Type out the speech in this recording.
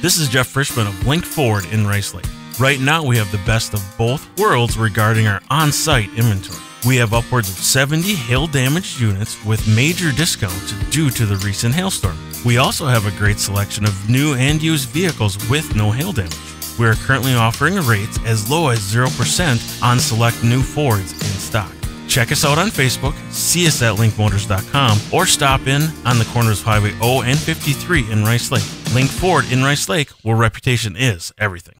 This is Jeff Frischman of Link Ford in Rice Lake. Right now, we have the best of both worlds regarding our on site inventory. We have upwards of 70 hail damaged units with major discounts due to the recent hailstorm. We also have a great selection of new and used vehicles with no hail damage. We are currently offering rates as low as 0% on select new Fords in stock. Check us out on Facebook, see us at linkmotors.com, or stop in on the corners of Highway O and 53 in Rice Lake. Link Ford in Rice Lake, where reputation is everything.